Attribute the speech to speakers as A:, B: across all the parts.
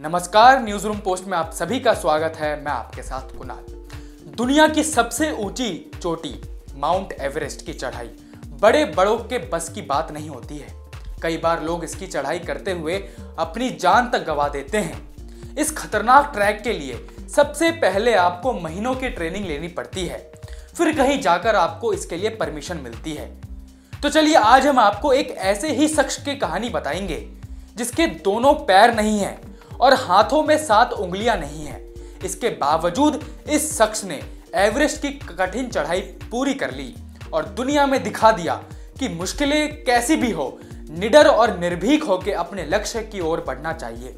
A: नमस्कार news room post में आप सभी का स्वागत है। मैं आपके साथ कुणाल। दुनिया की सबसे ऊँची चोटी माउंट एवरेस्ट की चढ़ाई। बड़े बड़ों के बस की बात नहीं होती है। कई बार लोग इसकी चढ़ाई करते हुए अपनी जान तक गवा देते हैं। इस खतरनाक ट्रैक के लिए सबसे पहले आपको महीनों की ट्रेनिंग लेनी पड़ती है। फिर कहीं जाकर आपको इसके लिए परमिशन मिलती है। तो चलिए, आज हम आपको एक ऐसे ही शख्स की कहानी बताएँगे, जिसके दोनों पैर नहीं हैं और हाथों में सात उंगलियाँ नहीं हैं। इसके बावजूद इस शख्स ने एवरेस्ट की कठिन चढ़ाई पूरी कर ली और दुनिया में दिखा दिया कि मुश्किलें कैसी भी हो, निडर और निर्भीक होकर अपने लक्ष्य की ओर बढ़ना चाहिए।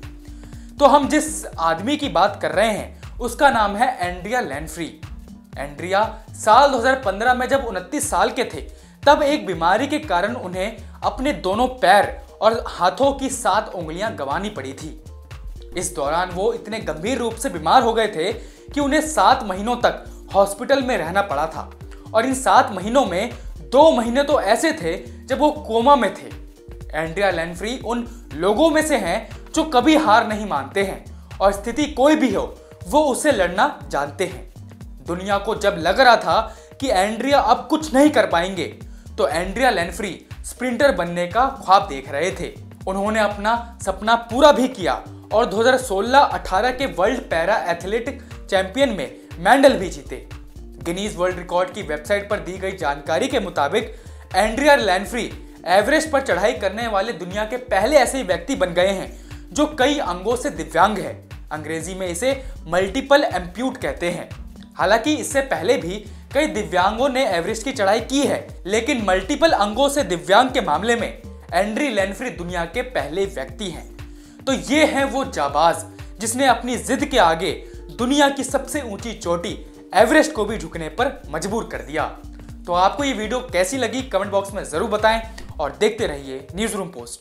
A: तो हम जिस आदमी की बात कर रहे हैं, उसका नाम है एंड्रिया लैंफ्री एंड्रिया साल 2015 में जब 29 साल के थे, तब एक बीमारी के कारण उन्हें अपने दोनों पैर और हाथों की सात उंगलियाँ गंवानी पड़ी थी। इस दौरान वो इतने गंभीर रूप से बीमार हो गए थे कि उन्हें सात महीनों तक हॉस्पिटल में रहना पड़ा था। और इन सात महीनों में दो महीने तो ऐसे थे जब वो कोमा में थे। एंड्रिया लैनफ्री उन लोगों में से हैं जो कभी हार नहीं मानते हैं और स्थिति कोई भी हो, वो उसे लड़ना जानते हैं। दुनिया को जब लग रहा था कि एंड्रिया अब कुछ नहीं कर पाएँगे तो एंड्रिया लैनफ्री स्प्रिंटर बनने का ख्वाब देख रहे थे। उन्होंने अपना सपना पूरा भी किया और 2016-18 के वर्ल्ड पैरा एथलेटिक चैंपियन में मेडल भी जीते। गिनीज वर्ल्ड रिकॉर्ड की वेबसाइट पर दी गई जानकारी के मुताबिक, एंड्रिया लैनफ्री एवरेस्ट पर चढ़ाई करने वाले दुनिया के पहले ऐसे व्यक्ति बन गए हैं, जो कई अंगों से दिव्यांग है। अंग्रेज़ी में इसे मल्टीपल एम्प्यूट कहते हैं। हालाँकि इससे पहले भी कई दिव्यांगों ने एवरेस्ट की चढ़ाई की है, लेकिन मल्टीपल अंगों से दिव्यांग के मामले में, एंड्री लेनफ्री दुनिया के पहले व्यक्ति हैं। तो ये है वो जाबाज, जिसने अपनी जिद के आगे दुनिया की सबसे ऊँची चोटी एवरेस्ट को भी झुकने पर मजबूर कर दिया। तो आपको ये वीडियो कैसी लगी? कमेंट बॉक्स में ज़रूर बताएँ और देखते रहिए न्यूज़ रूम पोस्ट।